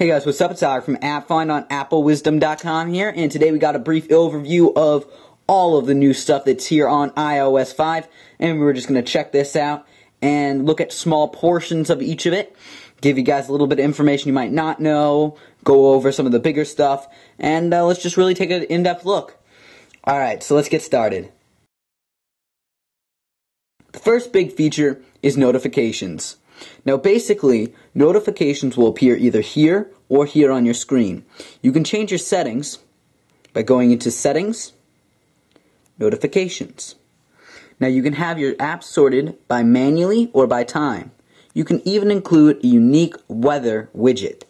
Hey guys, what's up? It's Alec from AppFind on AppleWisdom.com here, and today we got a brief overview of all of the new stuff that's here on iOS 5, and we're just going to check this out and look at small portions of each of it, give you guys a little bit of information you might not know, go over some of the bigger stuff, and uh, let's just really take an in-depth look. Alright, so let's get started. The first big feature is notifications. Now basically, notifications will appear either here or here on your screen. You can change your settings by going into Settings, Notifications. Now you can have your apps sorted by manually or by time. You can even include a unique weather widget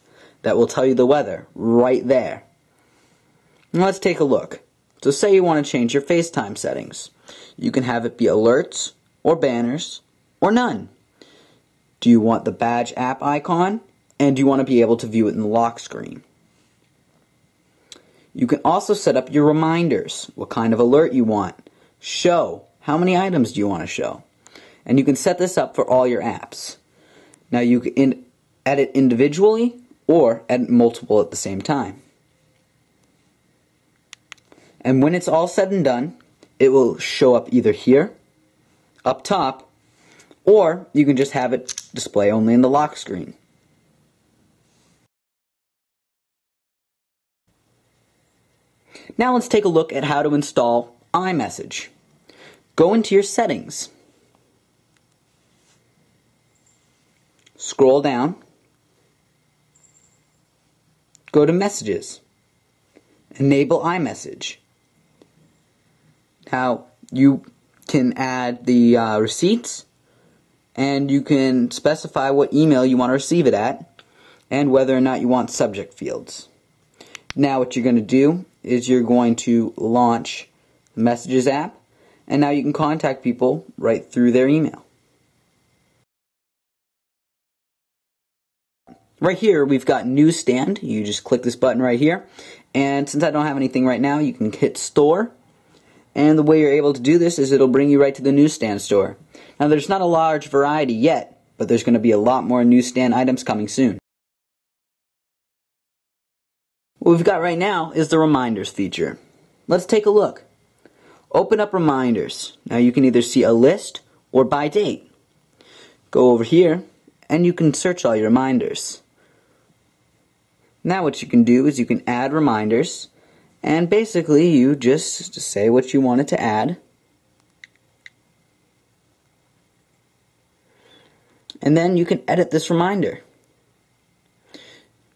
that will tell you the weather right there. Now let's take a look. So say you want to change your FaceTime settings. You can have it be alerts or banners or none. Do you want the badge app icon? And do you want to be able to view it in the lock screen? You can also set up your reminders, what kind of alert you want. Show, how many items do you want to show? And you can set this up for all your apps. Now you can edit individually or edit multiple at the same time. And when it's all said and done, it will show up either here, up top, or you can just have it display only in the lock screen. Now let's take a look at how to install iMessage. Go into your settings. Scroll down. Go to Messages. Enable iMessage. Now, you can add the uh, receipts and you can specify what email you want to receive it at and whether or not you want subject fields. Now what you're going to do is you're going to launch the Messages app and now you can contact people right through their email. Right here we've got Newsstand. You just click this button right here and since I don't have anything right now you can hit Store and the way you're able to do this is it'll bring you right to the newsstand store. Now there's not a large variety yet, but there's going to be a lot more newsstand items coming soon. What we've got right now is the reminders feature. Let's take a look. Open up reminders. Now you can either see a list or by date. Go over here and you can search all your reminders. Now what you can do is you can add reminders and basically, you just say what you wanted to add. And then you can edit this reminder.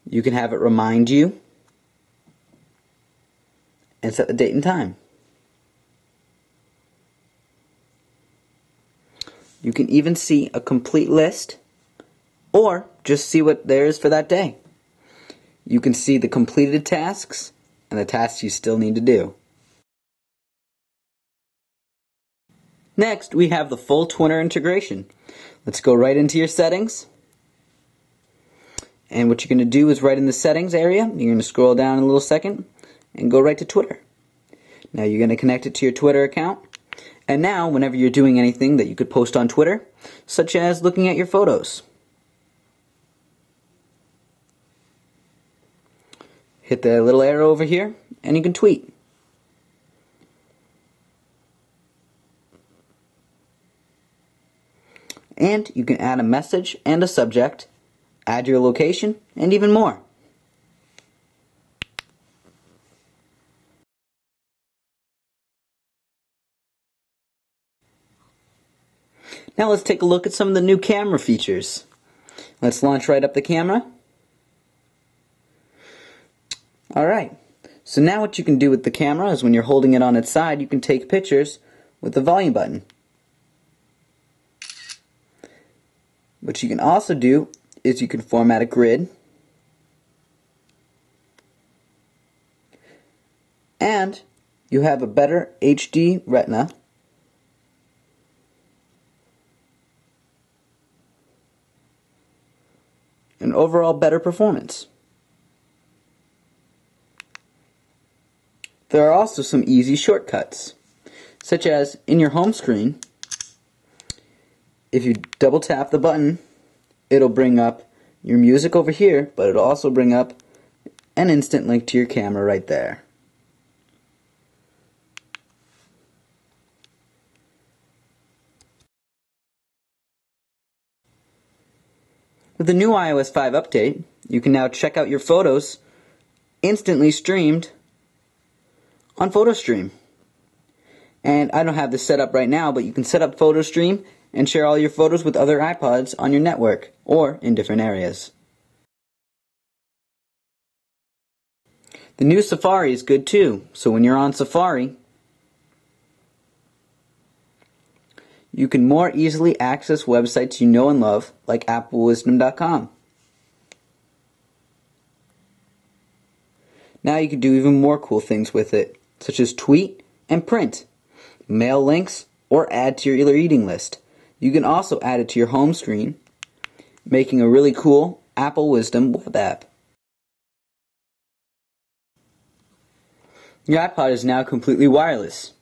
You can have it remind you and set the date and time. You can even see a complete list or just see what there is for that day. You can see the completed tasks and the tasks you still need to do. Next, we have the full Twitter integration. Let's go right into your settings. And what you're going to do is right in the settings area, you're going to scroll down a little second and go right to Twitter. Now you're going to connect it to your Twitter account. And now, whenever you're doing anything that you could post on Twitter, such as looking at your photos, hit the little arrow over here and you can tweet. And you can add a message and a subject, add your location, and even more. Now let's take a look at some of the new camera features. Let's launch right up the camera. Alright, so now what you can do with the camera is when you're holding it on its side, you can take pictures with the volume button. What you can also do is you can format a grid and you have a better HD retina and overall better performance. There are also some easy shortcuts, such as in your home screen, if you double tap the button, it'll bring up your music over here, but it'll also bring up an instant link to your camera right there. With the new iOS 5 update, you can now check out your photos instantly streamed on PhotoStream. And I don't have this set up right now, but you can set up PhotoStream and share all your photos with other iPods on your network or in different areas. The new Safari is good too, so when you're on Safari, you can more easily access websites you know and love, like applewisdom.com. Now you can do even more cool things with it, such as tweet and print, mail links, or add to your reading list. You can also add it to your home screen, making a really cool Apple Wisdom web app. Your iPod is now completely wireless.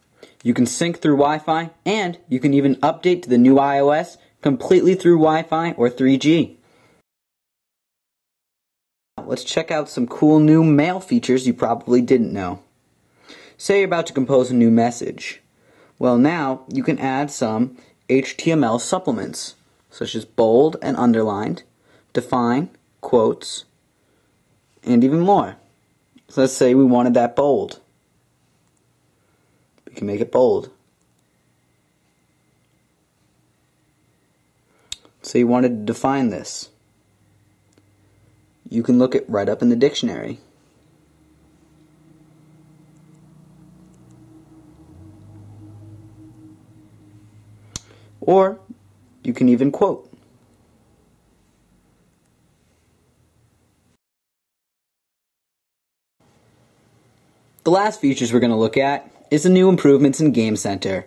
You can sync through Wi-Fi, and you can even update to the new iOS completely through Wi-Fi or 3G. Let's check out some cool new mail features you probably didn't know. Say you're about to compose a new message. Well, now you can add some HTML supplements, such as bold and underlined, define, quotes, and even more. So let's say we wanted that bold. We can make it bold. So you wanted to define this. You can look it right up in the dictionary. Or you can even quote. The last features we're going to look at is the new improvements in Game Center.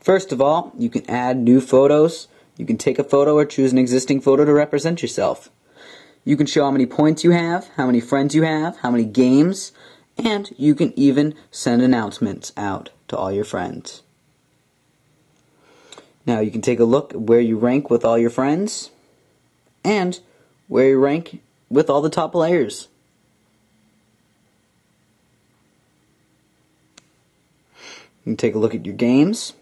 First of all, you can add new photos. You can take a photo or choose an existing photo to represent yourself. You can show how many points you have, how many friends you have, how many games, and you can even send announcements out to all your friends. Now you can take a look where you rank with all your friends and where you rank with all the top players. You can take a look at your games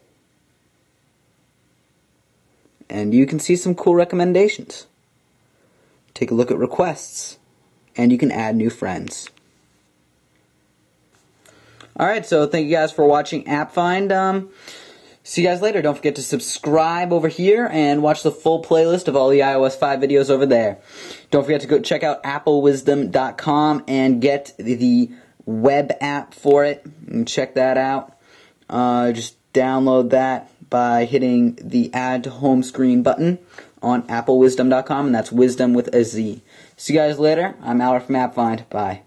and you can see some cool recommendations. Take a look at requests and you can add new friends. Alright, so thank you guys for watching App Find. Um, See you guys later. Don't forget to subscribe over here and watch the full playlist of all the iOS 5 videos over there. Don't forget to go check out applewisdom.com and get the web app for it. And check that out. Uh, just download that by hitting the add to home screen button on applewisdom.com and that's wisdom with a Z. See you guys later. I'm Albert from AppFind. Bye.